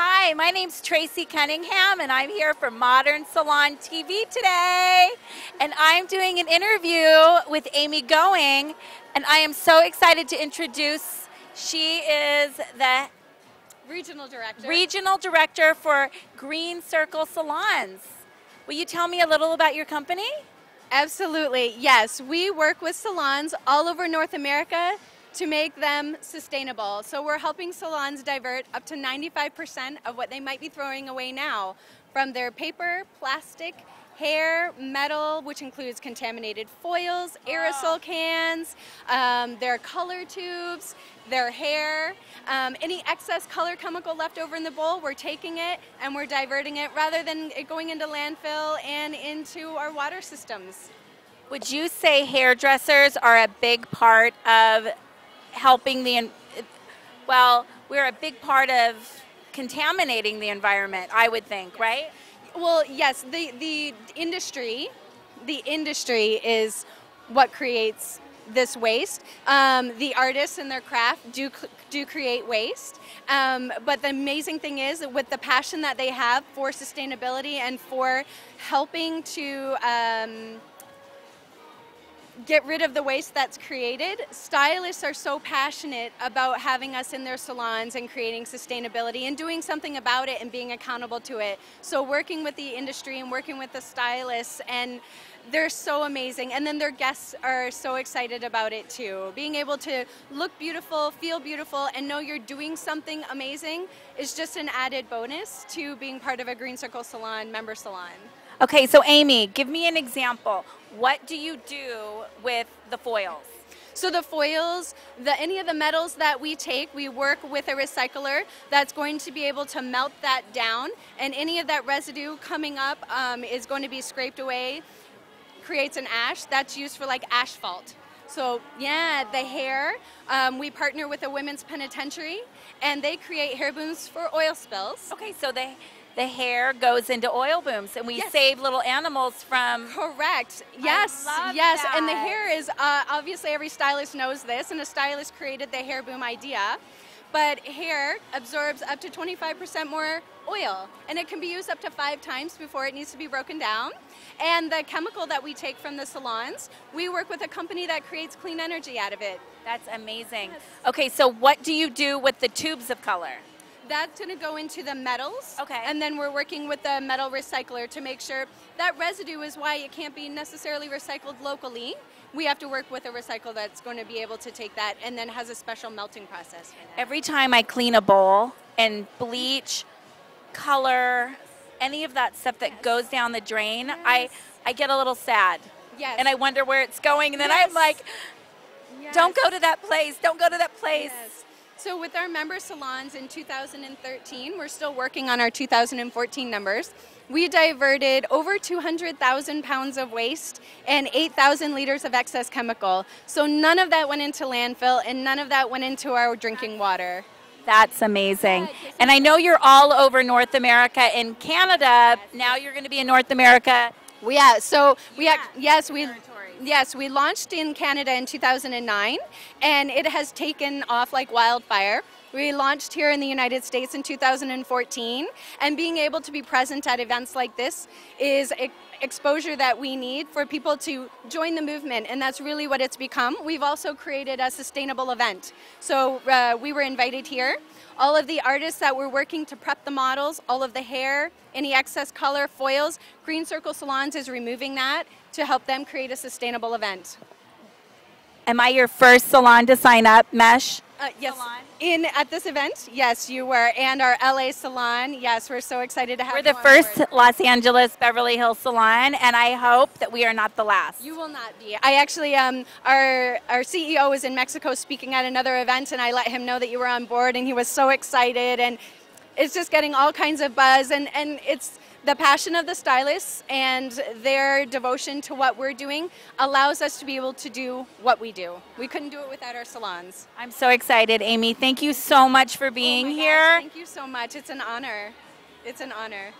Hi, my name's Tracey Cunningham, and I'm here for Modern Salon TV today. And I'm doing an interview with Amy Goei, and I am so excited to introduce. She is the Regional director. regional director for Green Circle Salons. Will you tell me a little about your company? Absolutely, yes. We work with salons all over North America to make them sustainable. So we're helping salons divert up to 95% of what they might be throwing away now from their paper, plastic, hair, metal, which includes contaminated foils, aerosol cans, um, their color tubes, their hair. Um, any excess color chemical left over in the bowl, we're taking it and we're diverting it rather than it going into landfill and into our water systems. Would you say hairdressers are a big part of helping the, well, we're a big part of contaminating the environment, I would think, right? Well, yes, the the industry, the industry is what creates this waste. Um, the artists and their craft do do create waste, um, but the amazing thing is with the passion that they have for sustainability and for helping to. Um, get rid of the waste that's created. Stylists are so passionate about having us in their salons and creating sustainability and doing something about it and being accountable to it. So working with the industry and working with the stylists and they're so amazing and then their guests are so excited about it too. Being able to look beautiful, feel beautiful and know you're doing something amazing is just an added bonus to being part of a Green Circle Salon member salon. Okay, so Amy, give me an example. What do you do with the foils? So the foils, the any of the metals that we take, we work with a recycler that's going to be able to melt that down, and any of that residue coming up um, is going to be scraped away, creates an ash that's used for like asphalt. So yeah, the hair. Um, we partner with a women's penitentiary, and they create hair booms for oil spills. Okay, so the the hair goes into oil booms, and we Yes. save little animals from. Correct. Yes. yes. And the hair is uh, obviously every stylist knows this, and a stylist created the hair boom idea. But hair absorbs up to 25% more oil, and it can be used up to five times before it needs to be broken down. And the chemical that we take from the salons, we work with a company that creates clean energy out of it. That's amazing. Okay, so what do you do with the tubes of color? That's going to go into the metals. Okay. And then we're working with the metal recycler to make sure that residue is why it can't be necessarily recycled locally. We have to work with a recycle that's going to be able to take that and then has a special melting process. Every time I clean a bowl and bleach, color, any of that stuff that goes down the drain, I Yes. I get a little sad. Yes. And I wonder where it's going, and then Yes. I'm like, Yes. don't go to that place, don't go to that place. So with our member salons in 2013, we're still working on our 2014 numbers. We diverted over 200,000 pounds of waste and 8,000 liters of excess chemical. So none of that went into landfill and none of that went into our drinking water. That's amazing. And I know you're all over North America and Canada. Now you're going to be in North America. Yeah, so we Yeah, ac- yes we. Yes we launched in Canada in 2009, and it has taken off like wildfire. We launched here in the United States in 2014, and being able to be present at events like this is exposure that we need for people to join the movement, and that's really what it's become. We've also created a sustainable event. So uh, we were invited here. All of the artists that were working to prep the models, all of the hair, any excess color, foils, Green Circle Salons is removing that to help them create a sustainable event. Am I your first salon to sign up, Mesh? Uh, yes, Salon? in at this event, yes, you were, and our LA salon. Yes, we're so excited to have We're you the on first board. Los Angeles Beverly Hills salon, and I hope that we are not the last. You will not be. I actually, um, our our CEO was in Mexico speaking at another event, and I let him know that you were on board, and he was so excited, and it's just getting all kinds of buzz, and and it's the passion of the stylists and their devotion to what we're doing allows us to be able to do what we do. We couldn't do it without our salons. I'm so excited, Amy. Thank you so much for being Oh my gosh, here. thank you so much. It's an honor. It's an honor.